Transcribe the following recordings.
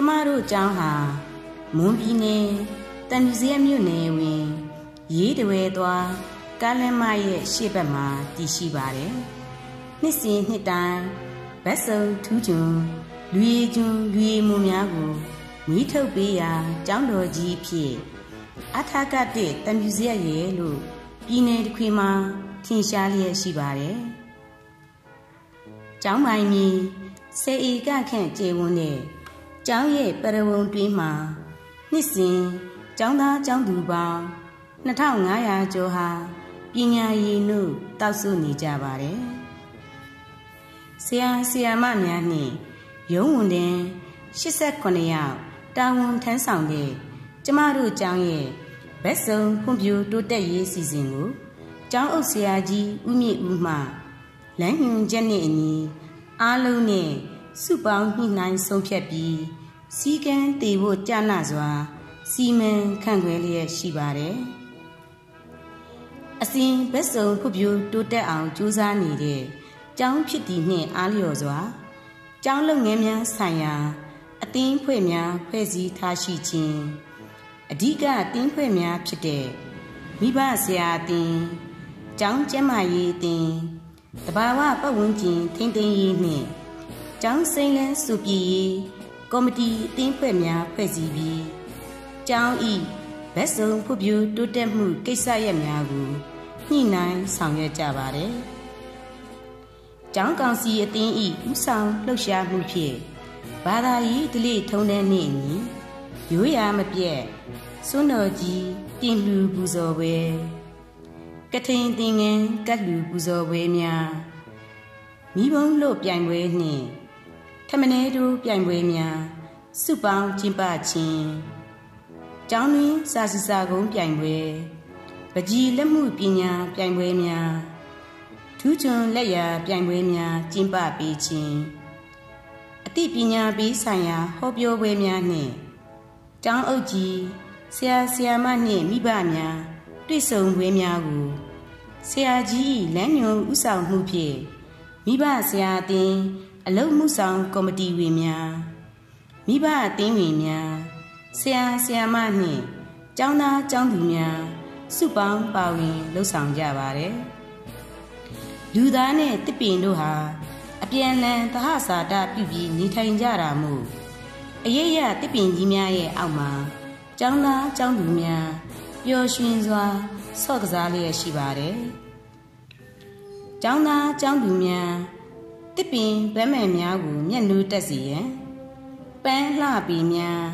ကျမတို့ကျောင်းဟာမွန်ပြည်နယ်တန်မြစရမြို့နယ်ဝင်ရေးတဝဲသွားကားလမ်းမရဲ့ရှေ့ဘက်မှာတည်ရှိပါတယ်။နှစ်စဉ်နှစ်တိုင်းဗတ်စုံထူးချွန်လူရည်ကျွန်းလူရည်မှုများကိုမီးထုတ်ပေးရာကျောင်းတော်ကြီးဖြစ်အထာကတဲ့တံမြူစရရဲ့လို့ပြည်နယ်တစ်ခွေမှာထင်ရှားလျက်ရှိပါတယ်။ကျောင်းပိုင်မီစေဧကခန့်ကျေဝန်းတဲ့ ကျောင်းရဲ့ပရဝုံတွင်းမှာနှစ်စဉ်ကျောင်းသားကျောင်းသူပေါင်း2500ကျော်ဟာပညာရည်နှုတ်တောက်ဆုနေကြပါတယ်။ဆရာဆရာမများနှင့်ရုံးဝန်တင်89ယောက်တာဝန်ထမ်းဆောင်တဲ့ကျမတို့ကျောင်းရဲ့ဘက်စုံဖွံ့ဖြိုးတိုးတက်ရေးစီစဉ်ကိုကျောင်းအုပ်ဆရာကြီးဦးမြင့်ဦးမှလမ်းညွှန်ချက်နဲ့အညီအားလုံးနဲ့စုပေါင်းညှိနှိုင်းဆုံးဖြတ်ပြီး စီကံတည်ဖို့ကြာနာစွာ စီမံခန့်ခွဲလျက်ရှိပါတယ်။အစဉ်ဘက်စုံဖွံ့ဖြိုးတိုးတက်အောင်ကြိုးစားနေတဲ့ကျောင်းဖြစ်တည်နှင့်အားလျော်စွာကျောင်းလုပ်ငန်းများဆိုင်ရာ အသင်းဖွဲ့များဖွဲ့စည်းထားရှိခြင်းအဓိကအသင်းဖွဲ့များဖြစ်တဲ့မိဘဆရာအသင်းကျောင်းကျန်းမာရေးအသင်းတဘာဝပတ်ဝန်းကျင်ထိန်းသိမ်းရေးနှင့်ကျောင်းစိမ်းလန်းစုပြည်ရေး ကော်မတီအသင်းဖွဲ့များဖွဲ့စည်းပြီးကျောင်းဤဘက်စုံဖွံ့ဖြိုးတိုးတက်မှုကိစ္စရပ်များကိုညှိနှိုင်းဆောင်ရွက်ကြပါတယ်။ကျောင်းကောင်စီအသင်းဤဥဆောင်လှုပ်ရှားမှုဖြင့်ဘာသာရေးဒလိထုံးတဲ့နေ့အညီရိုးရာမပြက်စွန်းတော်ကြီးတင်လှူပူဇော်ပွဲကထိန်တင်ငန်းကတ်လူပူဇော်ပွဲများမိဘုံလို့ပြိုင်ပွဲနှင့် ထမနေတို့ပြိုင်ပွဲများစုပေါင်းကျင်းပခြင်းကျောင်းတွင်စာစီစာကုန်းပြိုင်ပွဲပကြီးလက်မှုပညာပြိုင်ပွဲများထူးချွန်လက်ရာပြိုင်ပွဲများကျင်းပပေးခြင်းအသိပညာပေးဆိုင်ရာဟောပြောပွဲများနှင့်ကျောင်းအုပ်ကြီးဆရာဆရာမနှင့်မိဘများတွေ့ဆုံပွဲများကိုဆရာကြီးလမ်းညွှန်ဥဆောင်မှုဖြင့်မိဘဆရာအသင်း အလုံးမှုဆောင်ကော်မတီဝင်များမိဘအသင်းဝင်များဆရာဆရာမနှင့်ကျောင်းသားကျောင်းသူများစုပေါင်းပါဝင်လှုပ်ဆောင်ကြပါတယ်လူသားနဲ့တစ်ပင်တို့ဟာအပြန်လန်သဟဇာတပြုပြီးနေထိုင်ကြတာမို့အရေးရတစ်ပင်ကြီးများရဲ့အောက်မှာကျောင်းသားကျောင်းသူများပျော်ရွှင်စွာဆော့ကစားလျက်ရှိပါတယ်။ကျောင်းသားကျောင်းသူများ တစ်ပင်ဗမ်းမယ်များကိုမျက်နှိုးတက်စီရန်ပန်းလှပီများ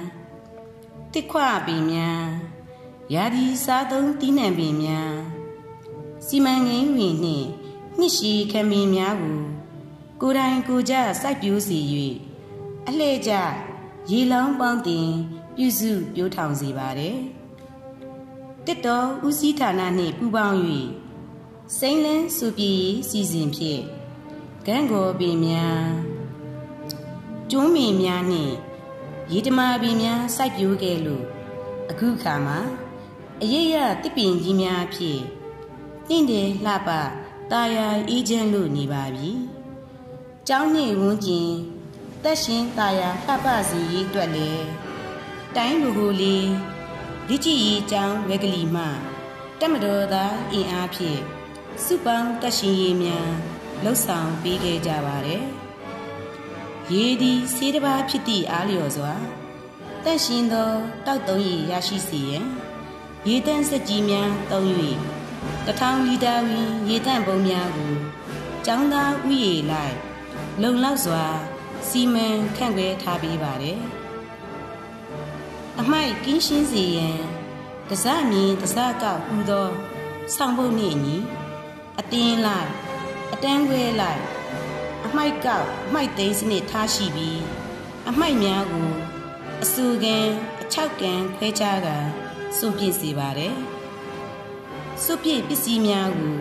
တစ်ခွပီများရာဒီစားသုံးတီးနှံပင်များစီမံကိန်းဝင်နှင့်နှစ်ရှည်ခမင်းများကိုကိုယ်တိုင်ကိုကြစိုက်ပျိုးစီ၍အလှဲ့ကြရေလောင်းပေါင်းတင်ပြုစုပြိုးထောင်စေပါတယ်တစ်တော်ဦးစီးဌာနနှင့်ပူးပေါင်း၍စိမ့်လန်းစုပြည်စီစဉ်ဖြင့် ကံကောပင်များကျွန်းမင်များနှင့်ရေတမာပင်များစိုက်ပျိုးခဲ့လို့အခုခါမှာအရေးရတစ်ပင်ကြီးများဖြင့်တင့်တယ်လှပတာယာအေးချမ်းလို့နေပါပြီ။ကျောင်းနှင့်ဝန်းကျင်တက်ရှင်တာယာလှပစီရေးအတွက်လေတိုင်းလူကိုလေးဒီကြည်ရီကျောင်းဝဲကလေးမှတက်မတော်သာအင်အားဖြင့်စုပေါင်းတက်ရှင်ရေးများ လှုပ်ဆောင်ပေးခဲ့ကြပါတယ်။ရေဒီစေးတစ်ပါးဖြစ်သည့်အားလျော်စွာတက်ရှင်သောတောက်သုံးရည်ရရှိစေရန်ရေတန်းစက်ကြီးများသုံး၍တထောင်လီတာဝင်ရေတန့်ပုံများကိုကျောင်းသားဥယေလိုက်လုံလောက်စွာစီမံခန့်ခွဲထားပေးပါတယ်။အမိုက်ကင်းရှင်းစေရန်တစမြင်တစကောက်ဟူသောဆောင်းပုတ်နှင့်အညီအတင်းလိုက်အ တန်းခွဲလိုက်အမိုက်ကောက်အမိုက်သိမ်းစနစ်ထားရှိပြီးအမိုက်များကိုအစူကန်အချောက်ကန်ခွဲခြားကစွန့်ပစ်စေပါတယ်စွန့်ပစ်ပစ္စည်းများကို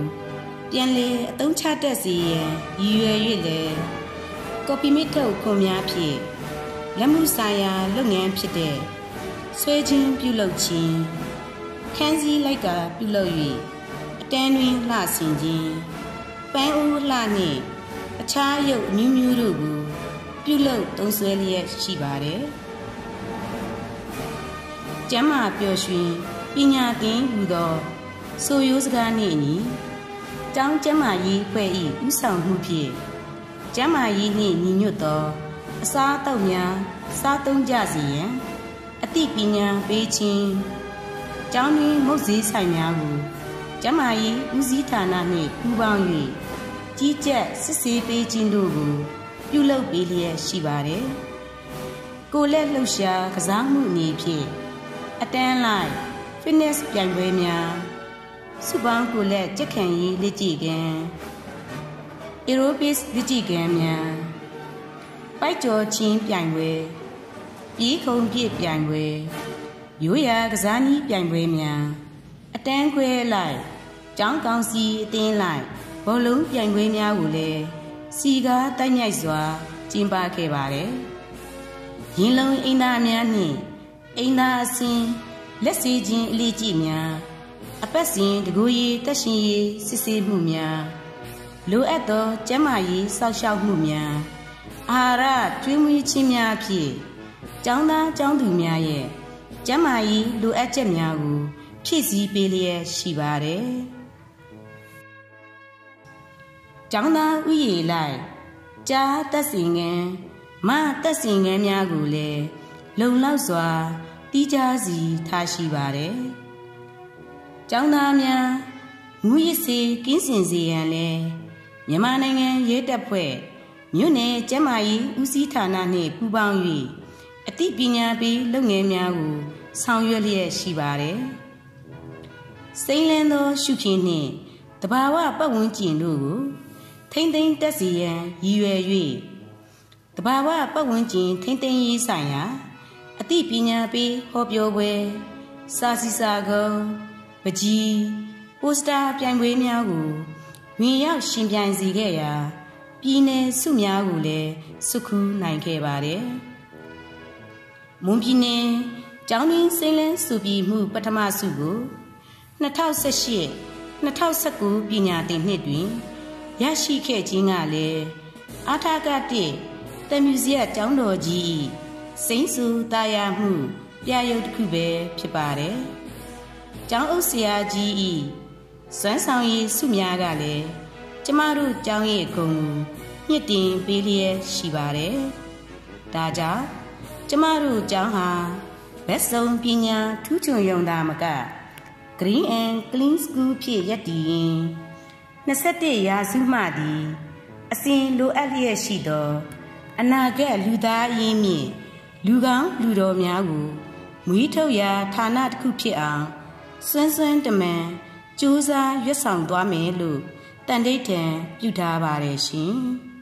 ပြန်လေအသုံးချတတ်စေရန်ရည်ရွယ်၍လည်းကော်ပီမစ်ထုတ်ခွန်များဖြင့်လက်မှုဆိုင်ရာလုပ်ငန်းဖြစ်တဲ့ဆွဲခြင်းပြုလုပ်ခြင်းခန်းစည်းလိုက်ကပြုလုပ်၍အတန်းတွင်လှဆင်ခြင်း ပန်းဦးလှနှင့်အခြားရုပ်မျိုးမျိုးတို့ကိုပြုလုပ်သုံးစွဲလျက်ရှိပါတယ်ကျမ်းမာပျော်ရွှင်ပညာသင်ဟူသောဆိုရိုးစကားနှင့်အညီကျောင်းကျမ်းမာရေးဖွဲ့၏ဥဆောင်မှုဖြင့်ကျမ်းမာရေးနှင့်ညီညွတ်သော အစားအသောက်များစားသုံးကြစီရန်အသိပညာပေးခြင်းကျောင်းတွင်မုတ်စည်းဆိုင်များကို ကျမ်းမာရေးဦးစီးဌာနနှင့်ပူးပေါင်း၍ကြီးကြပ်စစ်ဆေးပေးခြင်းတို့ကိုပြုလုပ်ပေးလျက်ရှိပါတယ်။ကိုလက်လှုပ်ရှားကစားမှုအနေဖြင့်အတန်းလိုက် fitness ပြိုင်ပွဲများစုပေါင်းကိုလက်ကြက်ခံရေးလက်ကြည့်ခန်း aerobics လက်ကြည့်ခန်းများပိုက်ကြော်ချင်းပြိုင်ပွဲပြေးခုံပြည့်ပြိုင်ပွဲရိုးရာကစားနည်းပြိုင်ပွဲများအတန်းခွဲလိုက် ကျောင်းကောင်းစီအတင်းလိုက်ဘောလုံးပြိုင်ပွဲများကိုလည်းစီကားတိုက်မြိုက်စွာကျင်းပခဲ့ပါတယ်။ရင်လုံးအင်သားများနှင့်အင်သားအစင်းလက်စီခြင်းအလေးကြည့်များအပတ်စဉ်တကူရီတက်ရှင်ရီစစ်ဆေးမှုများလိုအပ်သောကျန်းမာရေးစောင့်ရှောက်မှုများအာဟာရကျွေးမွေးခြင်းများဖြင့်ကျောင်းသားကျောင်းသူများရဲ့ကျန်းမာရေးလိုအပ်ချက်များကိုဖြည့်ဆည်းပေးလျက်ရှိပါတယ်။ ကျောင်းသားဥယျာဉ်လိုက်ကြားတက်စင်ငန်းမတက်စင်ငန်းများကိုလည်းလုံလောက်စွာတီးခြားစီထားရှိပါတယ်။ကျောင်းသားများငူရစ်စီကင်းစင်စီရန်လဲမြန်မာနိုင်ငံရဲတပ်ဖွဲ့မြို့နယ်ကျန်းမာရေးဦးစီးဌာနနှင့်ပူးပေါင်း၍အသိပညာပေးလုပ်ငန်းများကိုဆောင်ရွက်လျက်ရှိပါတယ်။စိမ့်လန်းသောရှုခင်းနှင့်တဘာဝပတ်ဝန်းကျင်တို့ကို ထိမ့်သိမ့်တက်စီရန်ရည်ရွယ်၍တဘာဝပတ်ဝန်းကျင်ထိမ့်သိမ့်ရေးဆိုင်ရာအသိပညာပေးဟောပြောပွဲစာစီစာကုံပကြီးပိုစတာပြိုင်ပွဲများကိုဝင်ရောက်ရှင်ပြိုင်စေခဲ့ရာပြည်내စုများကိုလည်းစုခူးနိုင်ခဲ့ပါတယ်။မွန်ပြည်နယ်ကျောင်းရင်းစိမ့်လန်းစုပြည်မှုပထမစုကို2018 2019ပညာသင်နှစ်တွင် ရရှိခဲ့ခြင်းကလည်းအာထာကတိတမြူစီယကျောင်းတော်ကြီးစိမ့်စုတာယာမှုပြရုပ်တစ်ခုပဲဖြစ်ပါတယ်။ကျောင်းအုပ်ဆရာကြီးဤစွမ်းဆောင်ရည်စုများကလည်းကျမတို့ကျောင်းရဲ့ဂုဏ်ကိုညှစ်တင်ပေးလျက်ရှိပါတယ်။ဒါကြောင့်ကျမတို့ကျောင်းဟာဘက်စုံပညာထူးချွန်ရုံသာမက Green and Clean School ဖြစ်ရည်တည်ရင် 21ရာစုမှသည် အစဉ်လိုအပ်လျက်ရှိသော အနာဂတ်လူသားရင်းမြင့်လူကောင်းလူတော်များကိုမွေးထုတ်ရာဌာနတစ်ခုဖြစ်အောင်စွန်းစွန်းတမန်စူးစမ်းရွတ်ဆောင်သွားမယ်လို့တန်တိတ်ထံပြုထားပါတယ်ရှင်။